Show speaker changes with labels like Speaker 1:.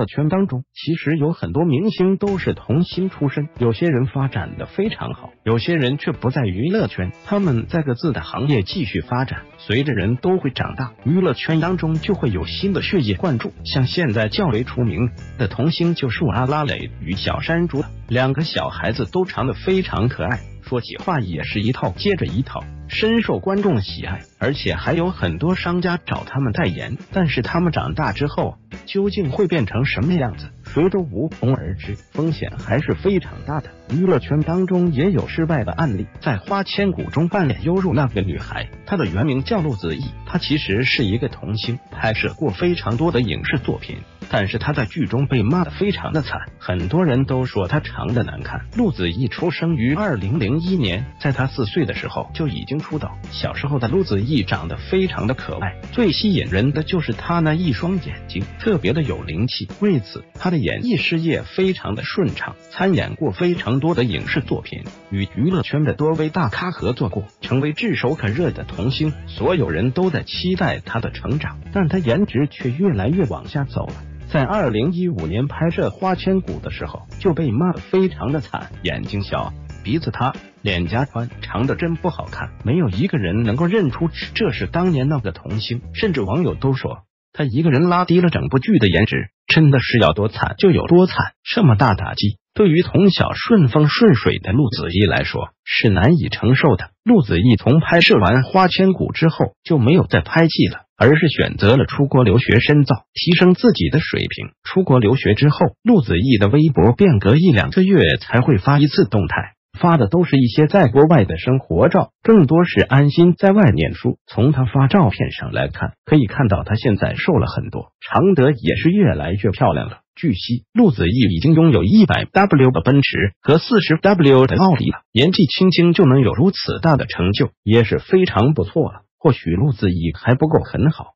Speaker 1: 乐圈当中，其实有很多明星都是童星出身，有些人发展的非常好，有些人却不在娱乐圈，他们在各自的行业继续发展。随着人都会长大，娱乐圈当中就会有新的血液灌注。像现在较为出名的童星就是阿拉蕾与小山竹，两个小孩子都长得非常可爱，说起话也是一套接着一套。深受观众喜爱，而且还有很多商家找他们代言。但是他们长大之后究竟会变成什么样子，谁都无从而知，风险还是非常大的。娱乐圈当中也有失败的案例，在《花千骨》中扮演幽入那个女孩，她的原名叫陆子艺，她其实是一个童星，拍摄过非常多的影视作品。但是她在剧中被骂的非常的惨，很多人都说她长得难看。陆子艺出生于二零零一年，在她四岁的时候就已经出道。小时候的陆子艺长得非常的可爱，最吸引人的就是她那一双眼睛，特别的有灵气。为此，她的演艺事业非常的顺畅，参演过非常多的影视作品，与娱乐圈的多位大咖合作过，成为炙手可热的童星。所有人都在期待她的成长，但她颜值却越来越往下走了。在二零一五年拍摄《花千骨》的时候，就被骂的非常的惨，眼睛小，鼻子塌，脸颊宽，长得真不好看，没有一个人能够认出这是当年那个童星，甚至网友都说他一个人拉低了整部剧的颜值，真的是要多惨就有多惨，这么大打击，对于从小顺风顺水的陆子艺来说是难以承受的。陆子艺从拍摄完《花千骨》之后就没有再拍戏了。而是选择了出国留学深造，提升自己的水平。出国留学之后，陆子艺的微博变隔一两个月才会发一次动态，发的都是一些在国外的生活照，更多是安心在外念书。从他发照片上来看，可以看到他现在瘦了很多，常德也是越来越漂亮了。据悉，陆子艺已经拥有一百 W 的奔驰和四十 W 的奥迪了，年纪轻轻就能有如此大的成就，也是非常不错了。或许陆子怡还不够很好。